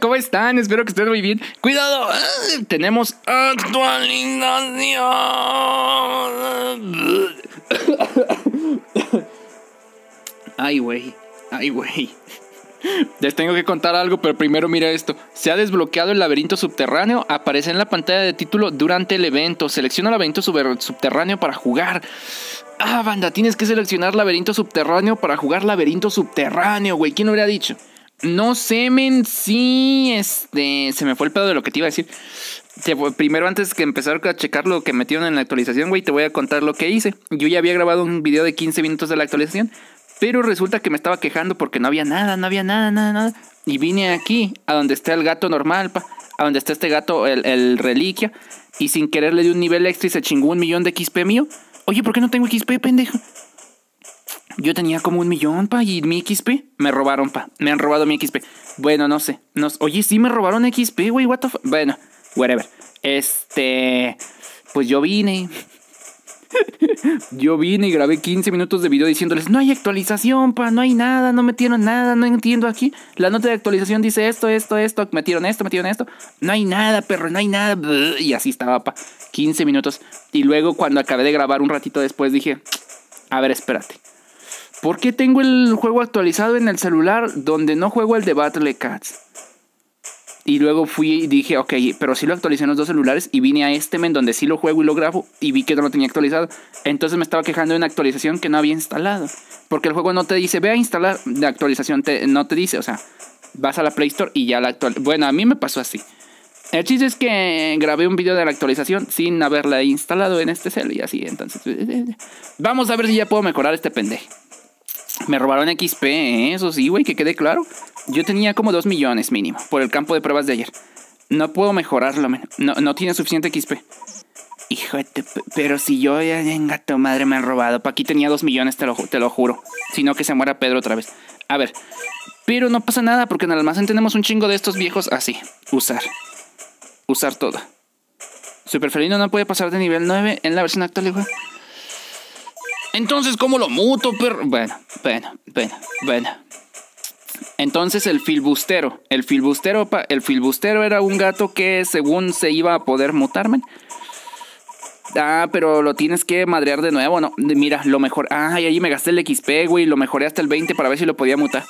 ¿cómo están? Espero que estén muy bien. Cuidado, tenemos actualización. Ay, güey. Ay, güey. Les tengo que contar algo, pero primero mira esto. Se ha desbloqueado el laberinto subterráneo. Aparece en la pantalla de título durante el evento. Selecciona el laberinto subterráneo para jugar. Ah, banda, tienes que seleccionar laberinto subterráneo para jugar laberinto subterráneo, güey. ¿Quién lo habría dicho? No sé, men, sí, este, se me fue el pedo de lo que te iba a decir. primero, antes que empezar a checar lo que metieron en la actualización, güey, te voy a contar lo que hice. Yo ya había grabado un video de 15 minutos de la actualización, pero resulta que me estaba quejando porque no había nada, no había nada, nada, nada. Y vine aquí, a donde está el gato normal, pa, a donde está este gato, el, el reliquia, y sin querer le di un nivel extra y se chingó un millón de XP mío. Oye, ¿por qué no tengo XP, pendejo? Yo tenía como un millón, pa, y mi XP me robaron, pa. Me han robado mi XP. Bueno, no sé. No, oye, sí me robaron XP, güey, what the fuck. Bueno, whatever. Este. Pues yo vine. yo vine y grabé 15 minutos de video diciéndoles: No hay actualización, pa, no hay nada, no metieron nada, no entiendo aquí. La nota de actualización dice esto, esto, esto, metieron esto, metieron esto. No hay nada, perro, no hay nada. Y así estaba, pa. 15 minutos. Y luego, cuando acabé de grabar un ratito después, dije: A ver, espérate. ¿Por qué tengo el juego actualizado en el celular donde no juego el de Battle Cats? Y luego fui y dije, ok, pero sí lo actualicé en los dos celulares y vine a este men donde sí lo juego y lo grabo y vi que no lo tenía actualizado. Entonces me estaba quejando de una actualización que no había instalado. Porque el juego no te dice, ve a instalar la actualización, no te dice, o sea, vas a la Play Store y ya la actual. Bueno, a mí me pasó así. El chiste es que grabé un video de la actualización sin haberla instalado en este cel y así. Entonces, vamos a ver si ya puedo mejorar este pendejo. Me robaron XP, ¿eh? eso sí, güey, que quede claro. Yo tenía como 2 millones mínimo por el campo de pruebas de ayer. No puedo mejorarlo, No, no tiene suficiente XP. Hijo pero si yo ya en gato madre me han robado. Pa' aquí tenía 2 millones, te lo, te lo juro. Si no, que se muera Pedro otra vez. A ver. Pero no pasa nada porque en el almacén tenemos un chingo de estos viejos así. Usar. Usar todo. Superfelino no puede pasar de nivel 9 en la versión actual, güey. Entonces, ¿cómo lo muto, perro? Bueno, bueno, bueno, bueno. Entonces el filbustero, el filbustero, el filbustero era un gato que según se iba a poder mutarme. Ah, pero lo tienes que madrear de nuevo, ¿no? Mira, lo mejor... Ah, y ahí me gasté el XP, güey, lo mejoré hasta el 20 para ver si lo podía mutar.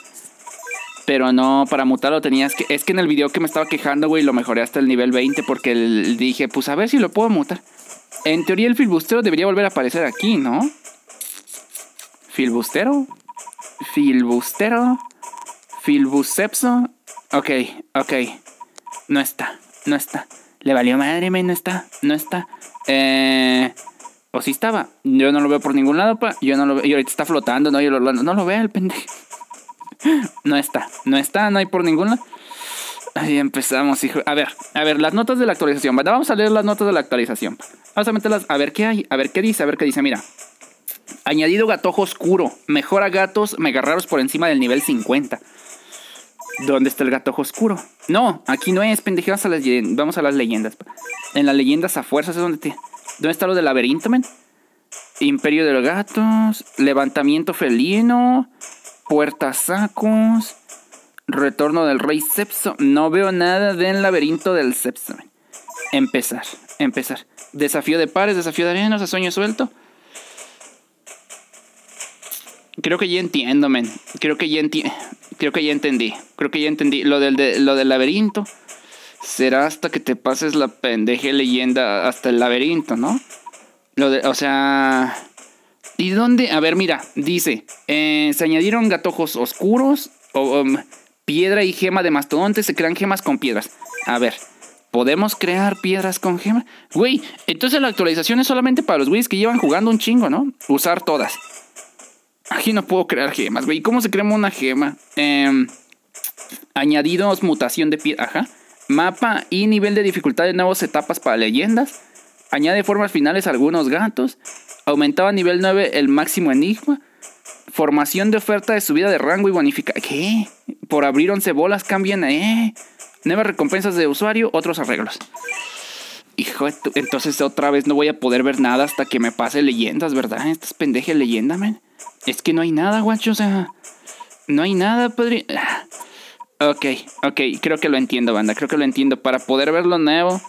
Pero no, para mutarlo tenías que... Es que en el video que me estaba quejando, güey, lo mejoré hasta el nivel 20 porque dije, pues a ver si lo puedo mutar. En teoría el filbustero debería volver a aparecer aquí, ¿no? Filbustero. Filbustero. Filbusepso. Ok, ok. No está, no está. Le valió madre, me no está, no está. Eh. O si estaba. Yo no lo veo por ningún lado, pa. Yo no lo veo. Y ahorita está flotando, ¿no? Y lo, no lo veo el pendejo. No está, no está, no hay por ningún lado. Ahí empezamos, hijo. A ver, a ver, las notas de la actualización. Vamos a leer las notas de la actualización. Vamos a meterlas. A ver qué hay, a ver qué dice, a ver qué dice. Mira, Añadido gatojo oscuro. Mejora gatos mega raros por encima del nivel 50. ¿Dónde está el gatojo oscuro? No, aquí no es, a las, vamos a las leyendas. En las leyendas a fuerzas es donde te... ¿Dónde está lo del laberinto, men? Imperio de los gatos. Levantamiento felino. Puertas sacos. Retorno del rey Sepso. No veo nada del laberinto del Sepso. Empezar, empezar. Desafío de pares, desafío de arenas, a sueño suelto. Creo que ya entiendo, men. Creo que ya entiendo. Creo que ya entendí. Creo que ya entendí. Lo del, lo del laberinto. Será hasta que te pases la pendeje leyenda hasta el laberinto, ¿no? Lo de, o sea. ¿Y dónde? A ver, mira, dice. Eh, se añadieron gatojos oscuros. O, um, piedra y gema de mastodonte. Se crean gemas con piedras. A ver. ¿Podemos crear piedras con gemas? Güey, entonces la actualización es solamente para los güeyes que llevan jugando un chingo, ¿no? Usar todas. No puedo crear gemas, güey. ¿Cómo se crea una gema? Eh, añadidos mutación de piedra. Ajá. Mapa y nivel de dificultad de nuevas etapas para leyendas. Añade formas finales a algunos gatos. Aumentaba nivel 9 el máximo enigma. Formación de oferta de subida de rango y bonifica. ¿Qué? Por abrir 11 bolas cambian. ¿Eh? Nuevas recompensas de usuario, otros arreglos. Hijo, entonces otra vez no voy a poder ver nada hasta que me pase leyendas, ¿verdad? Estas pendejas leyendas, man. Es que no hay nada, guacho, o sea. No hay nada, padre. Ok, ok, creo que lo entiendo, banda, creo que lo entiendo. Para poder ver lo nuevo,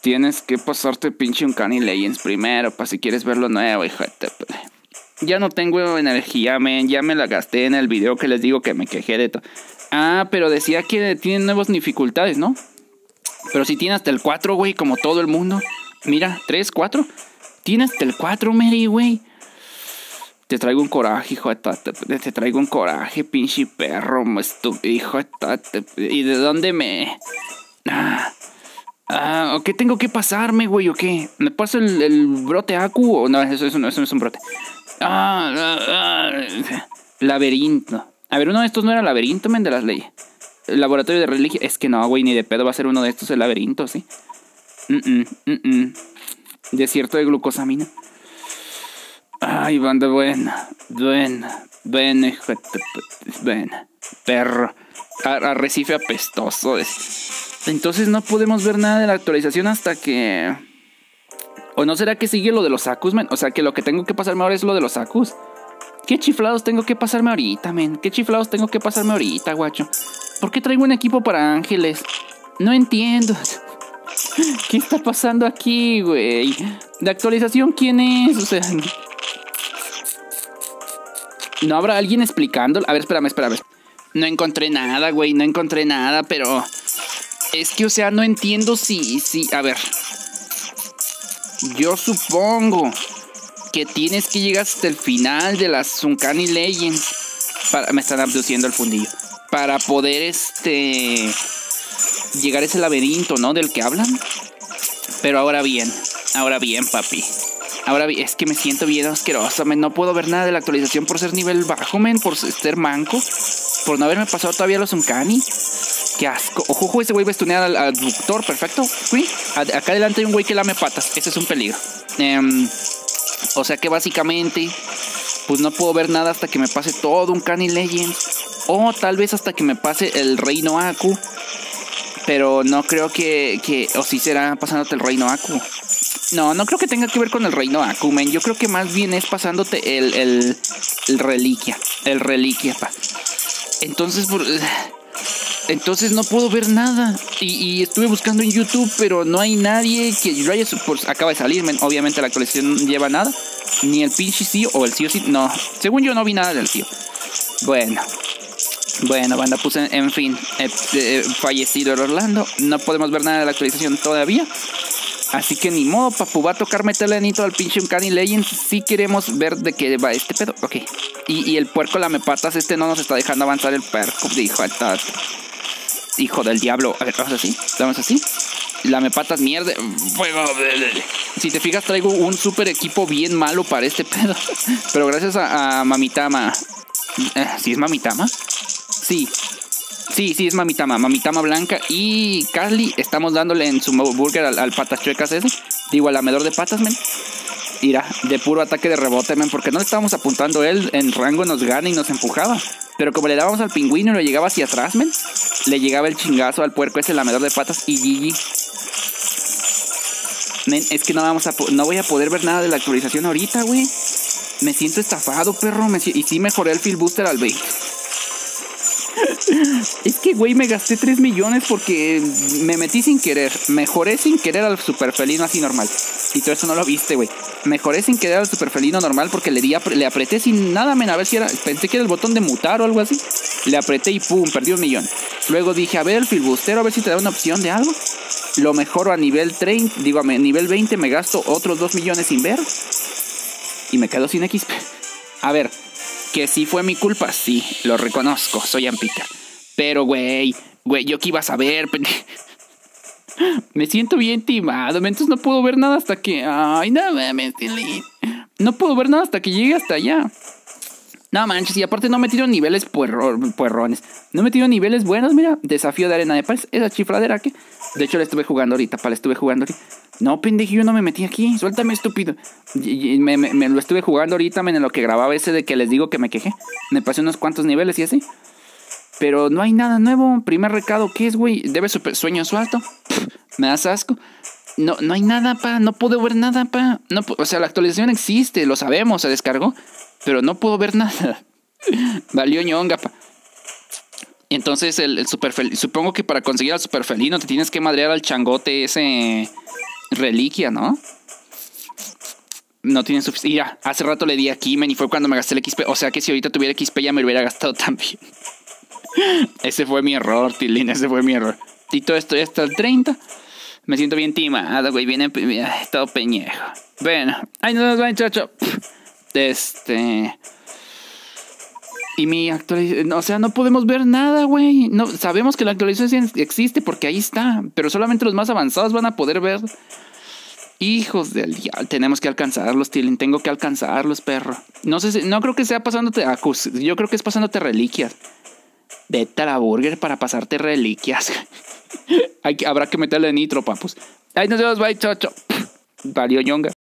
tienes que pasarte pinche un Cani Legends primero, para si quieres ver lo nuevo, hijo de Ya no tengo energía, men, ya me la gasté en el video que les digo que me quejé de todo. Ah, pero decía que tiene nuevas dificultades, ¿no? Pero si tiene hasta el 4, güey, como todo el mundo. Mira, 3, 4. Tiene hasta el 4, Mary, güey. Te traigo un coraje, hijo de tate. Te traigo un coraje, pinche perro, hijo de tate. ¿Y de dónde me.? Ah. Ah, ¿qué tengo que pasarme, güey? ¿O qué? ¿Me paso el, brote Aku? ¿O no, eso, no, eso no es un brote. Ah, ah, ah, laberinto. A ver, uno de estos no era laberinto, men, de las leyes. Laboratorio de religión. Es que no, güey, ni de pedo va a ser uno de estos el laberinto, ¿sí? Mm -mm, Desierto de glucosamina. Ay, banda buena, buena, buena, hijo perro. Arrecife apestoso. Entonces no podemos ver nada de la actualización hasta que... ¿O no será que sigue lo de los Acus, man? O sea, que lo que tengo que pasarme ahora es lo de los Acus. ¿Qué chiflados tengo que pasarme ahorita, men? ¿Qué chiflados tengo que pasarme ahorita, guacho? ¿Por qué traigo un equipo para ángeles? No entiendo. ¿Qué está pasando aquí, güey? ¿De actualización quién es? O sea... ¿No habrá alguien explicando? A ver, espérame, espérame. No encontré nada, güey. No encontré nada, pero... Es que, o sea, no entiendo si... si a ver. Yo supongo que tienes que llegar hasta el final de las Sunkani Legends. Para, me están abduciendo el fundillo. Para poder, este... Llegar a ese laberinto, ¿no? Del que hablan. Pero ahora bien. Ahora bien, papi. Ahora es que me siento bien asqueroso. No puedo ver nada de la actualización por ser nivel bajo, men. Por ser manco. Por no haberme pasado todavía los Uncanny. Qué asco. Ojo, ojo, ese güey va a estunear al, aductor. Perfecto. acá adelante hay un güey que lame patas. Ese es un peligro. Em, o sea que básicamente, pues no puedo ver nada hasta que me pase todo un Canny Legends. O tal vez hasta que me pase el Reino Aku. Pero no creo que, que o si será pasándote el Reino Aku. No, no creo que tenga que ver con el reino Akumen. Yo creo que más bien es pasándote el, el, el reliquia. El reliquia, pa. Entonces, por, entonces no puedo ver nada. Y, estuve buscando en YouTube, pero no hay nadie que. Pues, acaba de salir, obviamente la colección no lleva nada. Ni el pinche CEO o el CEO, no. Según yo no vi nada del CEO. Bueno. Bueno, banda, puse en, fin, eh, eh, fallecido el Orlando. No podemos ver nada de la actualización todavía. Así que ni modo, papu, va a tocar meterle anito al pinche Uncanny Legends si queremos ver de qué va este pedo. Ok. Y, el puerco lamepatas este no nos está dejando avanzar el perco. Dijo, hijo del diablo. A ver, vamos así, vamos así. Lamepatas, mierda. Si te fijas, traigo un super equipo bien malo para este pedo. Pero gracias a, Mamitama. Eh, ¿Sí es Mamitama? Sí, Sí, sí, es Mamitama, Mamitama Blanca y Carly. Estamos dándole en su burger al, patas chuecas ese. Digo, al lamedor de patas, men. Mira, de puro ataque de rebote, men, porque no le estábamos apuntando él en rango, nos gana y nos empujaba. Pero como le dábamos al pingüino y lo llegaba hacia atrás, men, le llegaba el chingazo al puerco ese lamedor de patas y Gigi. Men, es que no vamos a no voy a poder ver nada de la actualización ahorita, güey. Me siento estafado, perro. y sí mejoré el field booster al 20. Es que, güey, me gasté 3 millones porque me metí sin querer. Mejoré sin querer al super felino así normal. Y todo eso no lo viste, güey. Mejoré sin querer al super felino normal porque le, di le apreté sin nada, men. A ver si era. Pensé que era el botón de mutar o algo así. Le apreté y pum, perdí un millón. Luego dije, a ver, el filbustero, a ver si te da una opción de algo. Lo mejoro a nivel 30, digo, a nivel 20 me gasto otros 2 millones sin ver. Y me quedo sin XP. A ver, que sí fue mi culpa, sí, lo reconozco, soy Ampita. Pero, güey, güey, yo qué iba a saber, Me siento bien timado, entonces no puedo ver nada hasta que. Ay, no mames, No puedo ver nada hasta que llegue hasta allá. No manches, y aparte no he metido niveles puerrones. No he metido niveles buenos, mira. Desafío de arena de paz. Esa chifladera que. De hecho, la estuve jugando ahorita, para estuve jugando ahorita. No, pendejo, yo no me metí aquí. Suéltame, estúpido. Me, lo estuve jugando ahorita, en lo que grababa ese de que les digo que me quejé. Me pasé unos cuantos niveles y así. Pero no hay nada nuevo. Primer recado, ¿qué es, güey? Debe super sueño suelto. me das asco. No, no hay nada, pa. No puedo ver nada, pa. No, o sea, la actualización existe, lo sabemos, se descargó pero no puedo ver nada. Valió ñonga, pa. Entonces el, el super supongo que para conseguir al super felino te tienes que madrear al changote ese reliquia, ¿no? No tiene suficiente. Mira, hace rato le di a Kimen y fue cuando me gasté el XP. O sea que si ahorita tuviera XP ya me lo hubiera gastado también. ese fue mi error, Tilín, ese fue mi error. Y todo esto ya hasta el 30. Me siento bien timado, güey. Viene todo peñejo. Bueno, ahí nos vemos, chacho. Este. Y mi actualización, o sea, no podemos ver nada, güey. No, sabemos que la actualización existe porque ahí está, pero solamente los más avanzados van a poder ver. Hijos del diablo, tenemos que alcanzarlos, Tilín, tengo que alcanzarlos, perro. No sé si, no creo que sea pasándote a yo creo que es pasándote reliquias. Vete a la burger para pasarte reliquias. Habrá que meterle nitro, papus. Ahí nos vemos, bye, chocho. Valió ñonga.